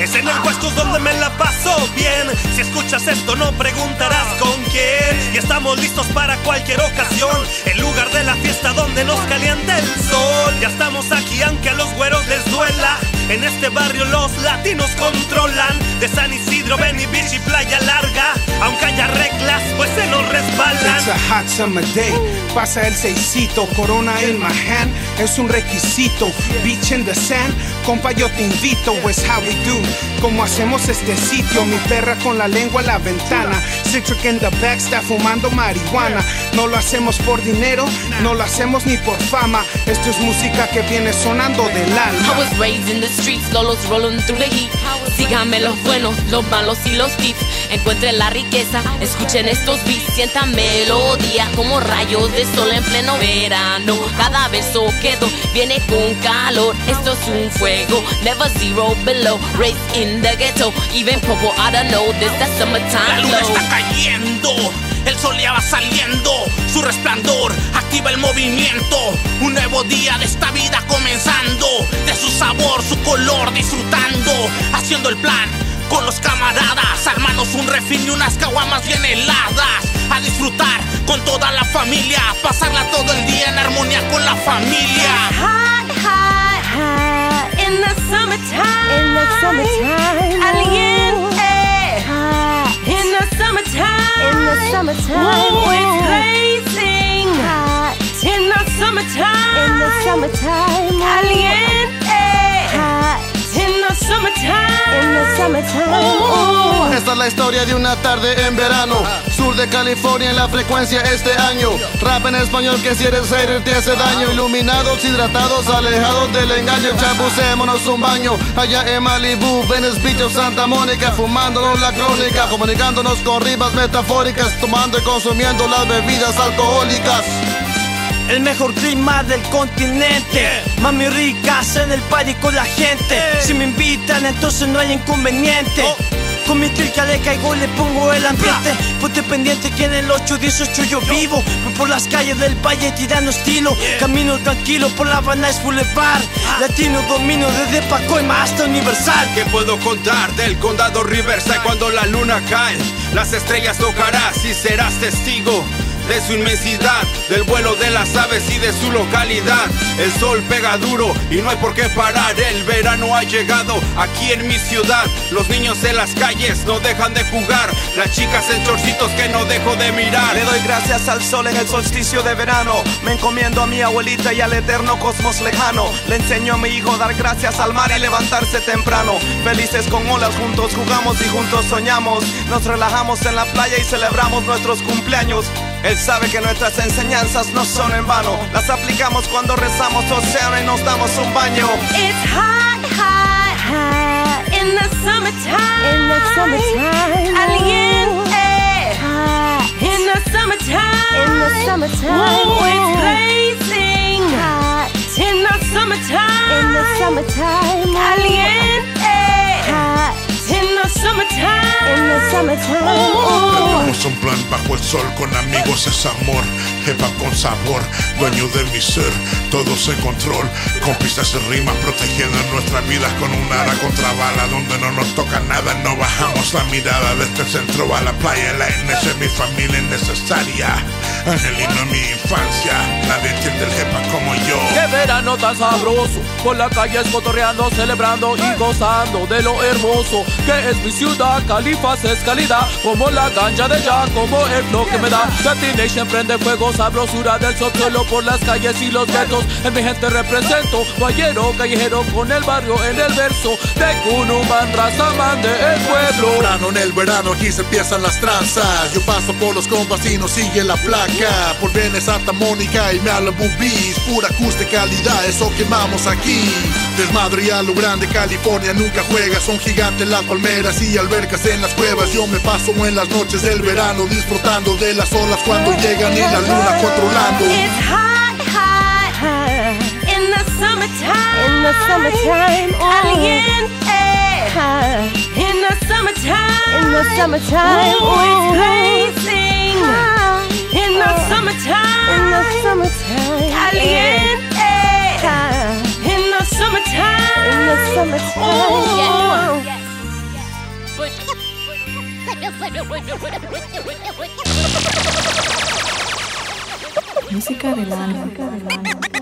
Es en el puesto donde me la paso bien. Si escuchas esto, no preguntarás con quién. Y estamos listos para cualquier ocasión. El lugar de la fiesta donde nos calienta el sol. Ya estamos aquí, aunque a los güeros les duela. En este barrio los latinos controlan. De San Isidro, Beni Beach y Playa Larga. Aunque resbalan. It's a hot summer day. Pasa el seisito, corona in my hand. Es un requisito. Beach in the sand. Compa, yo te invito. Es how we do. Como hacemos este sitio. Mi perra con la lengua en la ventana. Citric in the back, está fumando marihuana. No lo hacemos por dinero. No lo hacemos ni por fama. Esto es música que viene sonando del I alma. was raised in the streets, lolos rolling through the heat. Síganme los buenos, los malos y los tips. Encuentren la riqueza, escuchen estos beats, sientan melodía como rayos de sol en pleno verano. Cada verso quedo viene con calor. Esto es un fuego, never zero below. Raised in the ghetto, even popo I don't know this La summertime luna glow. está cayendo, el sol ya va saliendo, su resplandor activa el movimiento. Un nuevo día de esta vida comenzando, de su sabor, su color, disfrutando, haciendo el plan con los camaradas, armanos un refil y unas caguamas bien heladas. Disfrutar con toda la familia, pasarla todo el día en armonía con la familia. Hot, hot, hot in the summertime. In the summertime. Caliente. Hot in the summertime. In the summertime. Ooh, it's blazing. Hot in the summertime. In the summertime. Caliente. Hot in the summertime. In the summertime. Ooh. Esta es la historia de una tarde en verano. Sur de California en la frecuencia este año. Rap en español que si eres hater te hace daño. Iluminados, hidratados, alejados del engaño. Chapucémonos un baño. Allá en Malibu, Venice Beach o Santa Mónica. Fumándonos la crónica. Comunicándonos con rimas metafóricas. Tomando y consumiendo las bebidas alcohólicas. El mejor clima del continente Mami ricas en el party con la gente Si me invitan entonces no hay inconveniente Con mi trilca le caigo y le pongo el ambiente. Ponte pendiente que en el 818 yo vivo. Voy por las calles del valle tirando estilo. Camino tranquilo por la Nuys Boulevard. Latino domino desde Pacoima hasta Universal. ¿Qué puedo contar del condado Riverside cuando la luna cae? Las estrellas tocarás y serás testigo de su inmensidad, del vuelo de las aves y de su localidad. El sol pega duro y no hay por qué parar. El verano ha llegado aquí en mi ciudad. Los niños en las calles no dejan de jugar. Las chicas en chorcitos que no dejo de mirar. Le doy gracias al sol en el solsticio de verano. Me encomiendo a mi abuelita y al eterno cosmos lejano. Le enseño a mi hijo a dar gracias al mar y levantarse temprano. Felices con olas, juntos jugamos y juntos soñamos. Nos relajamos en la playa y celebramos nuestros cumpleaños. Él sabe que nuestras enseñanzas no son en vano. Las aplicamos cuando rezamos océano y nos damos un baño. It's hot, hot, hot in the summertime. In the summertime. Caliente. Hot in the summertime. In the summertime. Ooh, it's blazing. Hot in the summertime. In the summertime. Hot in the summertime. In the summertime. Ooh. Hagamos un plan bajo el sol con amigos es amor, jefa con sabor, dueño de mi ser, todos en control, con pistas y rimas protegiendo nuestras vidas con un ara contra bala donde no nos toca nada, no bajamos la mirada de este centro a la playa, la NS es mi familia innecesaria, Angelino mi infancia, nadie entiende el jefa como yo. Qué verano tan sabroso, por la calle cotorreando, celebrando y gozando de lo hermoso que es mi ciudad. Califas es calidad, como la cancha de ya, como el flow que me da. Latin Nation prende fuego, sabrosura del subsuelo por las calles y los guetos. En mi gente represento, guayero, callejero con el barrio en el verso. De Cunuman, Razaman de el pueblo. Temprano en el verano aquí se empiezan las tranzas Yo paso por los compas y no sigue la placa Por Vene Santa Mónica y Malibu Beach Pura acústica calidad, eso quemamos aquí Desmadre y a lo grande California nunca juega Son gigantes las palmeras y albercas en las cuevas Yo me paso en las noches del verano Disfrutando de las olas cuando llegan y la luna controlando It's hot, hot, hot in the summertime. In the summertime. Caliente. Hot in the summertime. In the summertime. Ooh, it's blazing. Hot one. Let's try Música. Música.